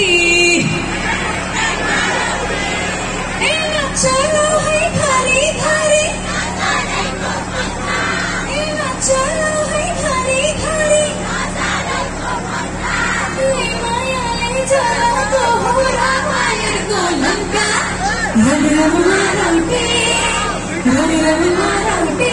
Andy. Run it up and run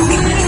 Thank you.